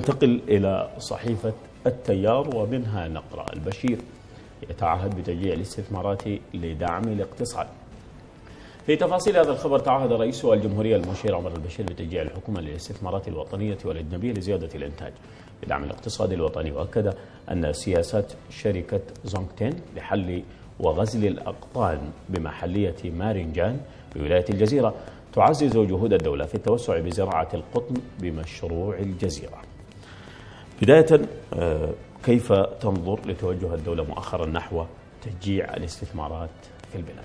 ننتقل إلى صحيفة التيار ومنها نقرأ البشير. يتعهد بتشجيع الاستثمارات لدعم الاقتصاد. في تفاصيل هذا الخبر تعهد رئيس الجمهورية المشير عمر البشير بتشجيع الحكومة للاستثمارات الوطنية والأجنبية لزيادة الإنتاج. بدعم الاقتصاد الوطني وأكد أن سياسات شركة زونغتين لحل وغزل الأقطان بمحلية مارنجان بولاية الجزيرة تعزز جهود الدولة في التوسع بزراعة القطن بمشروع الجزيرة. بداية آه، كيف تنظر لتوجه الدولة مؤخرا نحو تشجيع الاستثمارات في البلاد؟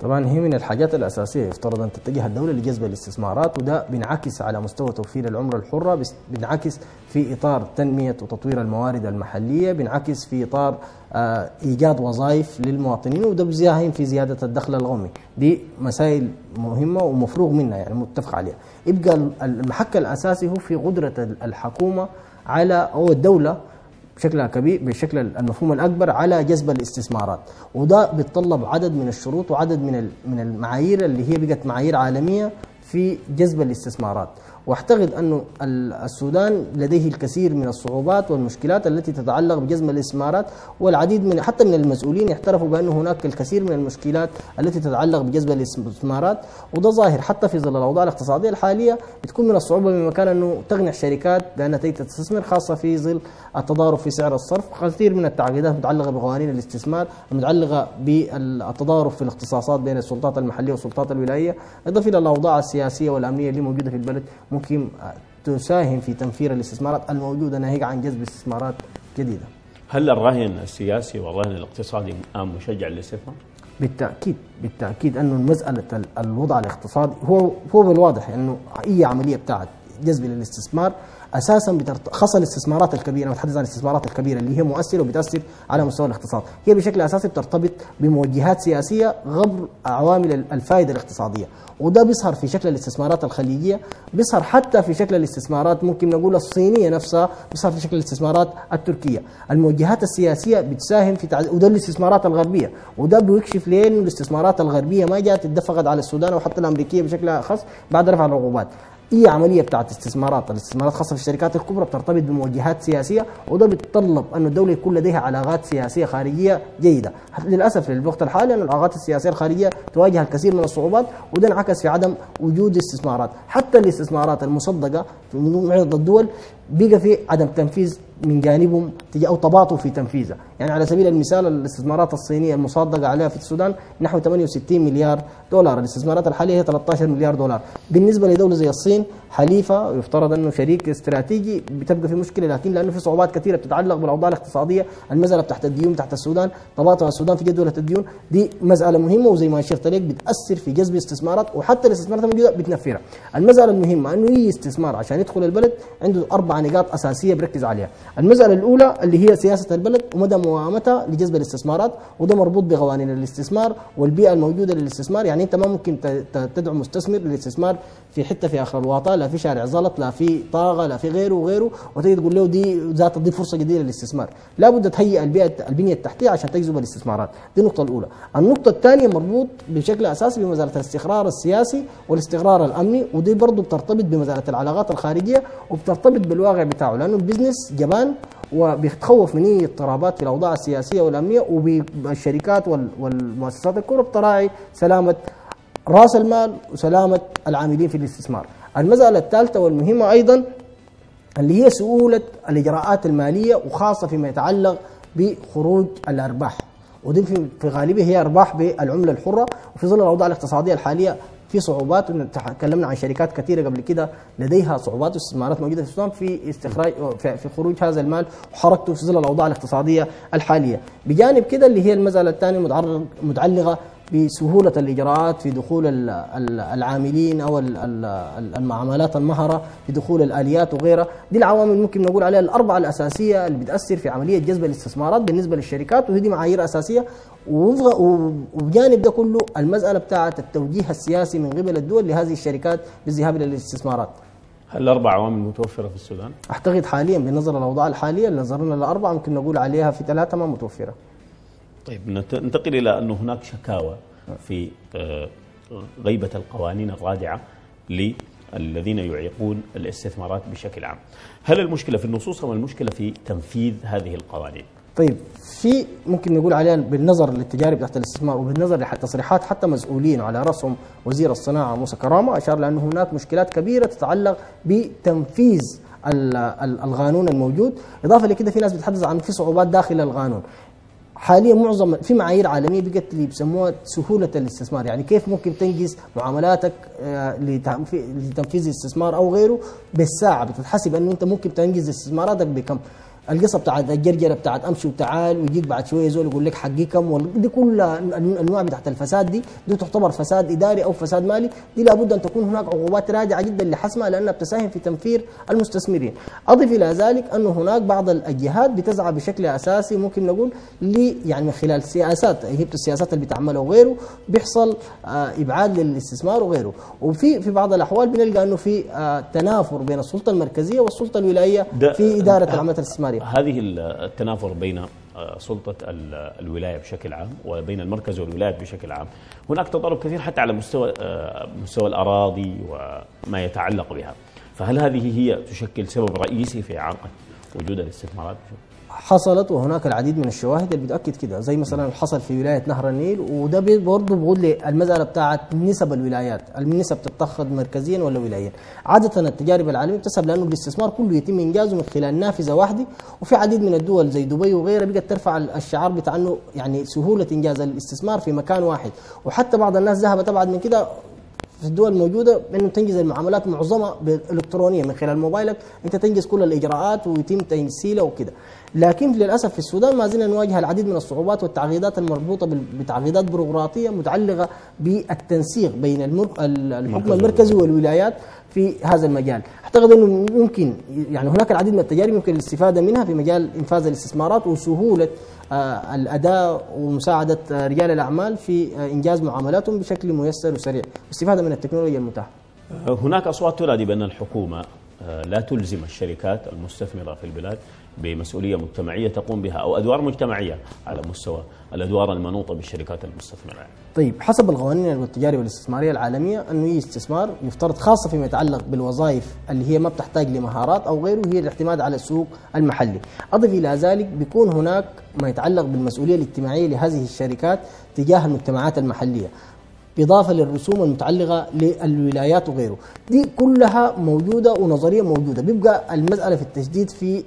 طبعا هي من الحاجات الأساسية يفترض أن تتجه الدولة لجذب الاستثمارات وده بينعكس على مستوى توفير العملة الحرة بس- بينعكس في إطار تنمية وتطوير الموارد المحلية بينعكس في إطار آه، إيجاد وظائف للمواطنين وده بيساهم في زيادة الدخل القومي. دي مسائل مهمة ومفروغ منها يعني متفق عليها. يبقى المحك الأساسي هو في قدرة الحكومة على أو الدولة بشكل كبير بشكل المفهوم الأكبر على جذب الاستثمارات. وده بيتطلب عدد من الشروط وعدد من من المعايير اللي هي بقت معايير عالمية في جذب الاستثمارات. واعتقد ال- السودان لديه الكثير من الصعوبات والمشكلات التي تتعلق بجذب الاستثمارات والعديد من حتى من المسؤولين يعترفوا بأن هناك الكثير من المشكلات التي تتعلق بجذب الاستثمارات وده ظاهر حتى في ظل الأوضاع الاقتصادية الحالية بتكون من الصعوبة بمكان أنه تقنع شركات بأنها تيجي تستثمر خاصة في ظل التضارب في سعر الصرف. كثير من التعقيدات متعلقة بقوانين الاستثمار المتعلقه بالتضارب في الاختصاصات بين السلطات المحلية والسلطات الولاية. إضافة إلى الأوضاع السياسية والأمنية اللي موجودة في البلد ممكن تساهم في تنفير الاستثمارات الموجودة ناهيك عن جذب استثمارات جديدة هل الرهن السياسي والرهن الاقتصادي آن مشجع للاستثمار؟ بالتأكيد بالتأكيد انه مسألة ال- الوضع الاقتصادي هو هو بالواضح أنه أي عملية بتاعت جذب للاستثمار أساسا بترت... خاصه الاستثمارات الكبيرة نتحدث عن الاستثمارات الكبيرة اللي هي مؤثرة وبتأثر على مستوى الاقتصاد. هي بشكل أساسي بترتبط بموجهات سياسية غير عوامل ال- الفائدة الاقتصادية. وده بيظهر في شكل الاستثمارات الخليجية بيظهر حتى في شكل الاستثمارات ممكن نقول الصينية نفسها بيظهر في شكل الاستثمارات التركية. الموجهات السياسية بتساهم في تعز... وده الاستثمارات الغربية. وده بيكشف ليه الاستثمارات الغربية ما جات اتدفقت على السودان أو حتى الأمريكية بشكل خاص بعد رفع العقوبات اي عملية بتاعت استثمارات الاستثمارات خاصة في الشركات الكبرى بترتبط بموجهات سياسية وده بيتطلب انه الدولة يكون لديها علاقات سياسية خارجية جيدة. للأسف للوقت الحالي أن العلاقات السياسية الخارجية تواجه الكثير من الصعوبات وده انعكس في عدم وجود استثمارات. حتى الاستثمارات المصدقة في معظم الدول بقى في عدم تنفيذ من جانبهم أو تباطؤ في تنفيذها، يعني على سبيل المثال الاستثمارات الصينية المصدقه عليها في السودان نحو 68 مليار دولار، الاستثمارات الحالية هي 13 مليار دولار، بالنسبة لدولة زي الصين حليفة ويفترض أنه شريك استراتيجي بتبقى في مشكلة. لكن لأنه في صعوبات كثيرة بتتعلق بالأوضاع الاقتصادية، المساله تحت الديون تحت السودان، تباطؤ السودان في جدوله الديون، دي مساله مهمة وزي ما اشرت لك بتأثر في جذب استثمارات وحتى الاستثمارات الموجودة بتنفرها. المساله المهمة أنه اي استثمار عشان يدخل البلد عنده أربع نقاط أساسية بركز عليها. المسألة الأولى اللي هي سياسة البلد ومدى موائمتها لجذب الاستثمارات وده مربوط بقوانين الاستثمار والبيئة الموجودة للاستثمار، يعني أنت ما ممكن تدعو مستثمر للاستثمار في حتة في آخر الواطه لا في شارع زلط لا في طاقة لا في غيره وغيره وتيجي تقول له دي ذات دي فرصة جديدة للاستثمار، لابد تهيئ البيئة البنية التحتية عشان تجذب الاستثمارات، دي النقطة الأولى. النقطة الثانية مربوط بشكل أساسي بمساله الاستقرار السياسي والاستقرار الأمني ودي برضه بترتبط بمساله العلاقات الخارجية وبترتبط بالواقع بتاعه لأنه البزنس جبان وبيتخوف من أي اضطرابات في الأوضاع السياسية والأمنية والشركات وال- والمؤسسات الكبرى بتراعي سلامة رأس المال وسلامة العاملين في الاستثمار. المسألة الثالثة والمهمة أيضا اللي هي سهولة الإجراءات المالية وخاصة فيما يتعلق بخروج الأرباح ودي في غالبها هي أرباح بالعملة الحرة وفي ظل الأوضاع الاقتصادية الحالية في صعوبات تكلمنا عن شركات كثيرة قبل كده لديها صعوبات واستثمارات موجودة. في السودان في استخراج في خروج هذا المال وحركته في ظل الأوضاع الاقتصادية الحالية؟ بجانب كده اللي هي المسألة الثانية متعرض- متعلقة بسهولة الإجراءات في دخول ال- ال- العاملين أو ال- ال- المعاملات المهرة في دخول الآليات وغيرها. دي العوامل ممكن نقول عليها الأربعة الأساسية اللي بتأثر في عملية جذب الاستثمارات بالنسبة للشركات وهي دي معايير أساسية. وبجانب ده كله المسألة بتاعة التوجيه السياسي من قبل الدول لهذه الشركات بالذهاب إلى الاستثمارات. هل الأربع عوامل متوفرة في السودان؟ أعتقد حاليا بنظر الأوضاع الحالية اللي نظرنا لأربعة ممكن نقول عليها في ثلاثة ما متوفرة. طيب. نت- ننتقل إلى أن هناك شكاوى في آه، غيبة القوانين الرادعة الذين يعيقون الاستثمارات بشكل عام. هل المشكلة في النصوص أم المشكلة في تنفيذ هذه القوانين؟ طيب في ممكن نقول عليها بالنظر للتجارب تحت الاستثمار وبالنظر لتصريحات حتى مسؤولين على رأسهم وزير الصناعة موسى كرامة أشار لأنه هناك مشكلات كبيرة تتعلق بتنفيذ القانون الموجود. إضافة لكده في ناس بتتحدث عن في صعوبات داخل القانون. حاليا معظم في معايير عالمية بقت اللي بيسموها سهولة الاستثمار. يعني كيف ممكن تنجز معاملاتك آه، لتنفيذ الاستثمار أو غيره بالساعة؟ بتتحسب أنه أنت ممكن تنجز استثماراتك بكم؟ القصة بتاعت الجرجرة بتاعت أمشي وتعال ويجيك بعد شوية زول يقول لك حقي كم دي كلها الأنواع بتاعت الفساد دي دي تعتبر فساد إداري أو فساد مالي دي لابد أن تكون هناك عقوبات راجعة جدا لحسمها لأنها بتساهم في تنفير المستثمرين. أضف إلى ذلك انه هناك بعض الجهات بتسعى بشكل أساسي ممكن نقول ل يعني من خلال سياسات هي السياسات اللي بتعملها وغيره بيحصل آه إبعاد للاستثمار وغيره. وفي في بعض الأحوال بنلقى أنه في آه تنافر بين السلطة المركزية والسلطة الولاية في إدارة العمليات الاستثمارية. هذه التنافر بين آه، سلطة الولاية بشكل عام وبين المركز والولايات بشكل عام. هناك تضارب كثير حتى على مستوى آه، مستوى الأراضي وما يتعلق بها. فهل هذه هي تشكل سبب رئيسي في إعاقة وجود الاستثمارات حصلت وهناك العديد من الشواهد اللي بتأكد كده. زي مثلا حصل في ولاية نهر النيل وده برضه بيقول لي المساله بتاعت نسب الولايات. النسب تتخذ مركزيا ولا ولايا؟ عادة التجارب العالمية بتسبب لأنه الاستثمار كله يتم إنجازه من خلال نافذة واحدة. وفي عديد من الدول زي دبي وغيرها بقت ترفع الشعار بتاع إنه يعني سهولة إنجاز الاستثمار في مكان واحد. وحتى بعض الناس ذهبت ابعد من كده في الدول الموجودة انه تنجز المعاملات معظمها بالإلكترونية من خلال موبايلك. أنت تنجز كل الإجراءات ويتم تنسيلها وكده. لكن للأسف في السودان ما زلنا نواجه العديد من الصعوبات والتعقيدات المربوطة بتعقيدات بيروقراطية متعلقة بالتنسيق بين الحكم المركزي والولايات في هذا المجال. أعتقد إنه ممكن يعني هناك العديد من التجارب يمكن الاستفادة منها في مجال إنفاذ الاستثمارات وسهولة آه، الأداء ومساعدة رجال الأعمال في آه، إنجاز معاملاتهم بشكل ميسر وسريع. واستفاده من التكنولوجيا المتاحة. هناك أصوات تنادي بان الحكومة. آه، لا تلزم الشركات المستثمرة في البلاد بمسؤولية مجتمعية تقوم بها أو أدوار مجتمعية على مستوى الأدوار المنوطة بالشركات المستثمرة. طيب حسب القوانين التجارية والاستثمارية العالمية انه اي استثمار يفترض خاصة فيما يتعلق بالوظائف اللي هي ما بتحتاج لمهارات أو غيره هي الاعتماد على السوق المحلي. أضف إلى ذلك بيكون هناك ما يتعلق بالمسؤولية الاجتماعية لهذه الشركات تجاه المجتمعات المحلية. إضافة للرسوم المتعلقة للولايات وغيره. دي كلها موجودة ونظرية موجودة. بيبقى المسألة في التجديد في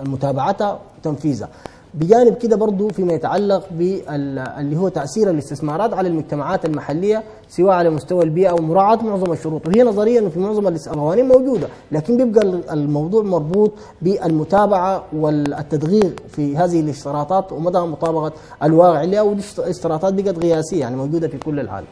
المتابعتها وتنفيذها بجانب كده برضو فيما يتعلق باللي هو تأثير الاستثمارات على المجتمعات المحلية سواء على مستوى البيئة ومراعاه معظم الشروط. وهي نظريا في معظم القوانين موجودة لكن بيبقى الموضوع مربوط بالمتابعة والتدغير في هذه الاشتراطات ومدى مطابقة الواقع لها ودي اشتراطات بقت قياسية يعني موجودة في كل العالم.